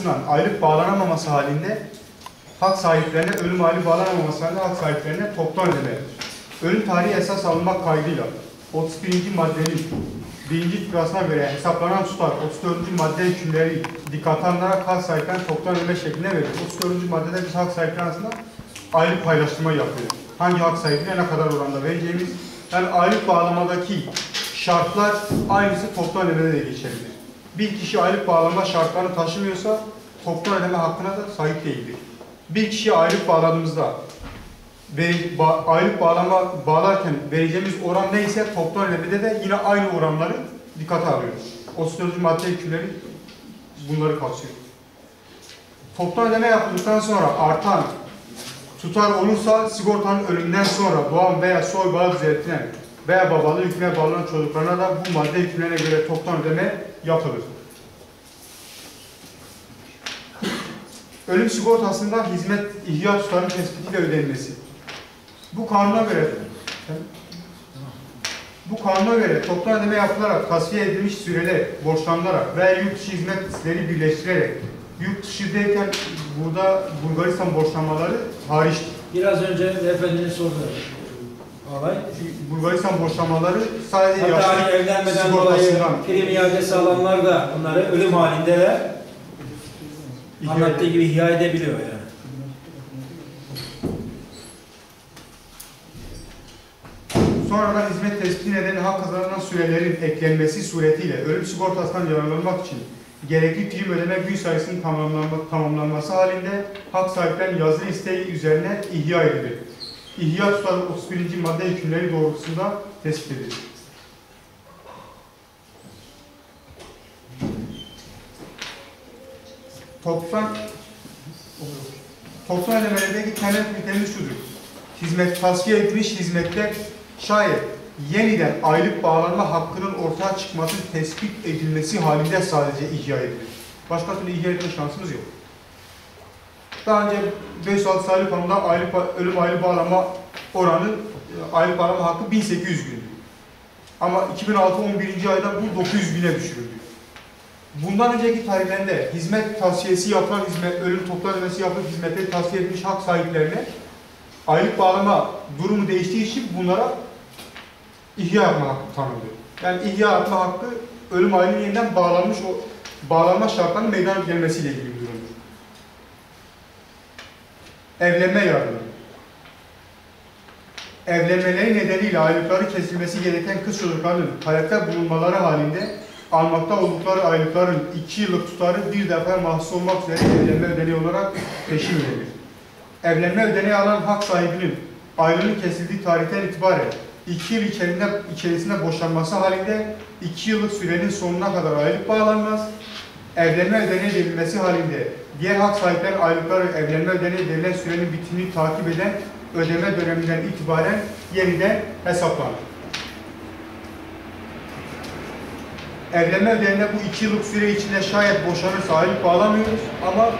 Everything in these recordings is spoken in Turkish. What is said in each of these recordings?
Bundan aylık bağlanamaması halinde hak sahiplerine, ölüm aylık bağlanamaması halinde hak sahiplerine toptan ödeme. Ölüm tarihi esas alınmak kaydıyla 31. maddenin birinci fıkrasına göre hesaplanan tutar 34. madde hükümleri dikkate alınarak hak sahiplerine toptan ödeme şeklinde verilir. 34. maddede biz hak sahipleri arasında aylık paylaştırma yapıyoruz. Hangi hak sahibine ne kadar oranda vereceğimiz yani aylık bağlamadaki şartlar aynısı toptan ödemede de geçerlidir. Bir kişi aylık bağlama şartlarını taşımıyorsa toptan ödeme hakkına da sahip değildir. Bir kişiye aylık bağladığımızda ve aylık bağlama bağlarken vereceğimiz oran neyse toptan ödemede de yine aynı oranları dikkate alıyoruz. 34. madde hükümleri bunları kapsıyor. Toptan ödeme yapıldıktan sonra artan tutar olursa sigortanın ölümünden sonra doğan veya soy bağı düzeltilen veya babalığı hükmüne bağlanan çocuklarına da bu madde hükümlerine göre toptan ödeme yapılır. Ölüm sigortasında hizmet ihya tutarının tespiti ve ödenmesi. Bu kanuna göre bu kanuna göre toptan ödeme yapılarak tasfiye edilmiş süreler borçlanılarak veya yurt dışı hizmetleri birleştirerek yurt dışı burada Bulgaristan borçlanmaları hariçtir. Biraz önce efendinin sorduğu olay. Bulgaristan borçlanmaları sadece Hatta hani yaşlı evlenmeden dolayı prim iadesi alanlar da bunları ölüm halindeler ihya anlattığı gibi ihya edebiliyor yani. Sonradan hizmet tespiti nedeni hak kazanan sürelerin eklenmesi suretiyle ölüm sigortasından yararlanmak için gerekli prim ödeme gün sayısının tamamlanma, tamamlanması halinde hak sahiplerinin yazılı isteği üzerine ihya edilir. İhya tutarı 31. madde hükümleri doğrultusunda tespit edilir. Toplam Toplam ödemelerdeki temel kriterimiz şudur. Hizmet tasfiye edilmiş hizmette şayet yeniden aylık bağlanma hakkının ortaya çıkması tespit edilmesi halinde sadece ihya edilir. Başka türlü ihya etme şansımız yok. Daha önce 506 sayılı kanunda aylık, ölüm aylık bağlama oranı, e, aylık bağlama hakkı 1800 gündü. Ama 2006 11. ayda bu 900 güne düşürüldü. Bundan önceki tarihlerinde hizmet tavsiyesi yapılan hizmet, ölüm toplam ödemesi yapılıp hizmetleri tavsiye edilmiş hak sahiplerine aylık bağlama durumu değiştiği için bunlara ihya yapma hakkı tanındı. Yani ihya yapma hakkı ölüm aylığının yeniden bağlanmış o bağlanma şartlarının meydana gelmesiyle ilgili bir durumdur. Evlenme yardımı. Evlenmeleri nedeniyle aylıkları kesilmesi gereken kız çocuklarının hayatta bulunmaları halinde almakta oldukları aylıkların iki yıllık tutarı bir defa mahsus olmak üzere evlenme ödeneği olarak peşin ödenir. Evlenme ödeneği alan hak sahibinin aylığının kesildiği tarihten itibaren iki yıl içerisinde, içerisinde boşanması halinde iki yıllık sürenin sonuna kadar aylık bağlanmaz. Evlenme ödeneği verilmesi halinde diğer hak sahipleri aylıkları evlenme ödeneği verilen sürenin bitimini takip eden ödeme döneminden itibaren yeniden hesaplanır. Evlenme ödeneğinde bu iki yıllık süre içinde şayet boşanırsa aylık bağlamıyoruz ama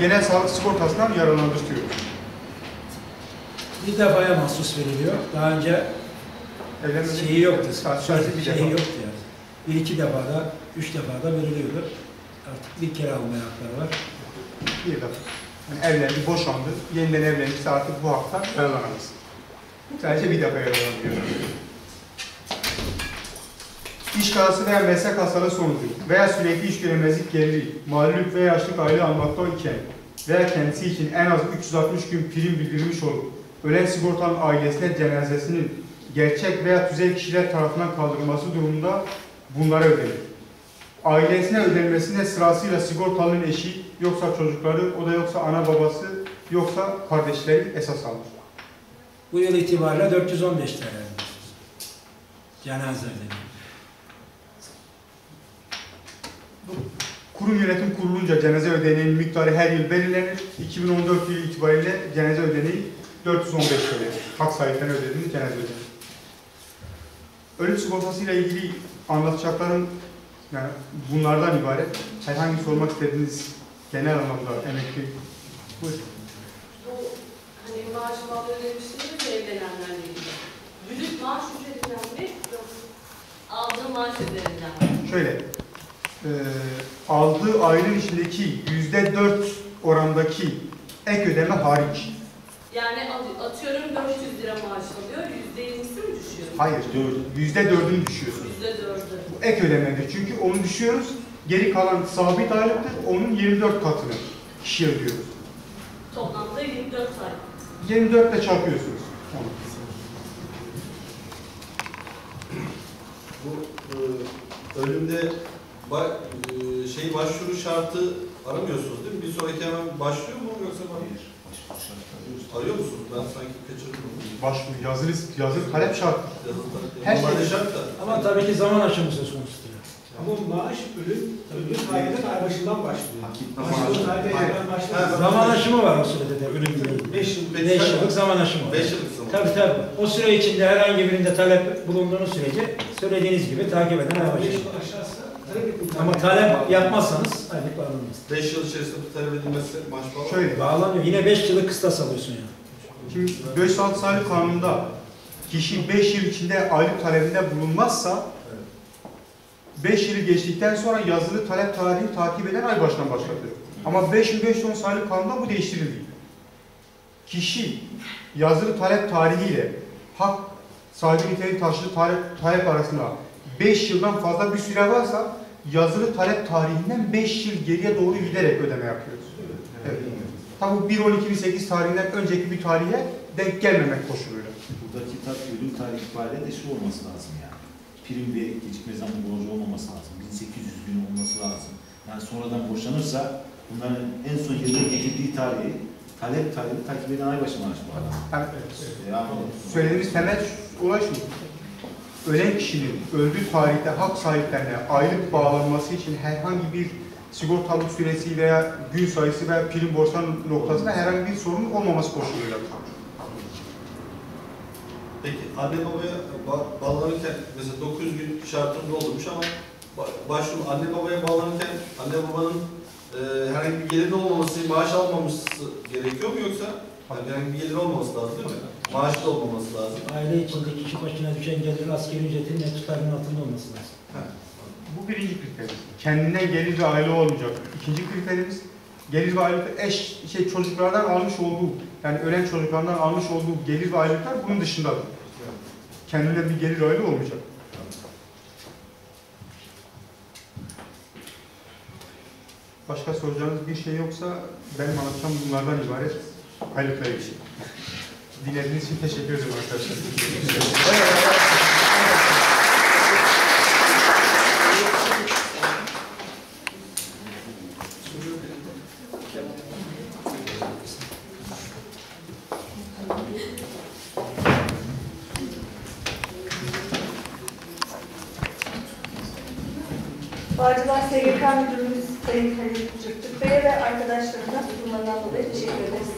genel sağlık sigortasından yararlandırıyoruz. Bir defaya mahsus veriliyor. Daha önce Evlenme şeyi yoktu. Sadece bir defa. yoktu yani. Bir iki defada, üç defada veriliyordu. Artık bir kere almaya hakları var. Bir defa. Yani evlendi, boşandı, yeniden evlenirse artık bu haktan yararlanamaz. Sadece bir defa yararlanıyor. İş kazası veya meslek hastalığı sonucu veya sürekli iş göremezlik geliri, mağlup veya yaşlık aile almakta iken veya kendisi için en az 360 gün prim bildirilmiş olup ölen sigortanın ailesine cenazesinin gerçek veya tüzel kişiler tarafından kaldırılması durumunda bunlara ödenir. Ailesine ödenmesine sırasıyla sigortalının eşi, yoksa çocukları, o da yoksa ana babası, yoksa kardeşleri esas alır. Bu yıl itibariyle 415 TL. Cenaze ödeneği. Kurum yönetim kurulunca cenaze ödeneğinin miktarı her yıl belirlenir. 2014 yılı itibariyle cenaze ödeneği 415 TL. Hak sahiplerine ödediğiniz cenaze ödeneği. Ölüm sigortası ile ilgili anlatacaklarım yani bunlardan ibaret. Herhangi sormak istediğiniz genel anlamda emekli. Buyurun. Bu hani maaş bağlı ödemiştiniz ya evlenenlerle ilgili. Brüt maaş ücretinden mi? Aldığı maaş üzerinden mi? Şöyle, e, aldığı ayının içindeki yüzde dört orandaki ek ödeme hariç. Yani at- atıyorum 400 lira maaş alıyor, %20'si mi düşüyor? Hayır, yüzde dördünü düşüyorsun. %4'ü. Bu ek ödemedir. Çünkü onu düşüyoruz. Geri kalan sabit aylıktır. Onun 24 katını kişiye ödüyoruz. Toplamda 24 ay. 24 ile çarpıyorsunuz. Tamam. Bu e, ölümde ba, e, şey başvuru şartı aramıyorsunuz değil mi? Bir sonraki hemen başlıyor mu yoksa hayır? Arıyor musunuz? Ben sanki kaçırdım. Başvuru, yazılı, yazılı talep. Yazılı Her şey- şart da. Ama tabii ki zaman aşımı söz konusudur. Ama maaş ölüm, ölüm tarihinin ay başından başlıyor. Tamam. Başlıyor tarihe Hayır. hemen Ha, başlar. Zaman aşımı var o sürede de ölüm değil. 5 yıl. Beş- 5 yıllık zaman aşımı var. 5 yıllık zaman. Tabii tabii. O süre içinde herhangi birinde talep bulunduğunuz sürece söylediğiniz gibi takip eden ay 5 başlar. yıl aşağısı Ama talep yapmazsanız aylık bağlanmaz. 5 yıl içerisinde talep edilmesi maaş bağlı. Şöyle, Bağlanıyor. Yine 5 yıllık kıstas alıyorsun yani. Şimdi 506 sayılı kanunda kişi 5 yıl içinde aylık talebinde bulunmazsa 5 yılı geçtikten sonra yazılı talep tarihini takip eden ay baştan başlatır. Ama 5510 sayılı kanunda bu değiştirildi. Kişi yazılı talep tarihiyle hak sahibi niteliği taşıdığı talep, talep arasında 5 yıldan fazla bir süre varsa yazılı talep tarihinden 5 yıl geriye doğru giderek ödeme yapıyoruz. Evet. Tabi bu 1.12.2008 tarihinden önceki bir tarihe denk gelmemek koşuluyla. Buradaki tat ölüm tarihi itibariyle de şu olması lazım yani. Prim ve gecikme zammı borcu olmaması lazım. 1800 gün olması lazım. Yani sonradan boşanırsa bunların en son yerine getirdiği tarihi talep tarihi takip eden ay başı maaşı bağlı. Yani, Yani söylediğimiz temel olay şu. Ölen kişinin öldüğü tarihte hak sahiplerine aylık bağlanması için herhangi bir sigortalık süresi veya gün sayısı veya prim borçlan noktasında herhangi bir sorun olmaması koşuluyla. Peki anne babaya ba- bağlanırken mesela 900 gün şartını doldurmuş ama ba- başvuru anne babaya bağlanırken anne babanın e, herhangi bir geliri olmaması, maaş almaması gerekiyor mu yoksa yani herhangi bir geliri olmaması lazım değil mi? Maaş da olmaması lazım. Aile içinde kişi başına düşen gelirin asgari ücretin net tutarının altında olması lazım. Bu birinci kriterimiz. Kendinden gelir ve aile olmayacak. İkinci kriterimiz gelir ve aylık eş şey çocuklardan almış olduğu yani ölen çocuklardan almış olduğu gelir ve aylıklar bunun dışındadır. Kendinden bir gelir aile olmayacak. Başka soracağınız bir şey yoksa benim anlatacağım bunlardan ibaret aylıkla ilgili. Dinlediğiniz için teşekkür ederim arkadaşlar. Bağcılar SGK Müdürümüz Sayın Halil Cırtık Bey'e ve arkadaşlarına sunumlarından dolayı teşekkür ederiz.